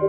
you